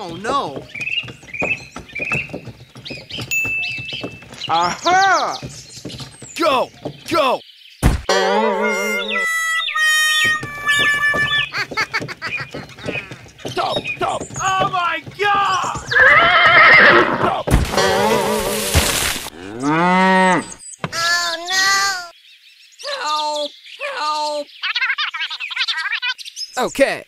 Oh no! Aha! Go! Go! Stop! Stop! Oh my god! Stop! Oh, no! Help! Help! Okay.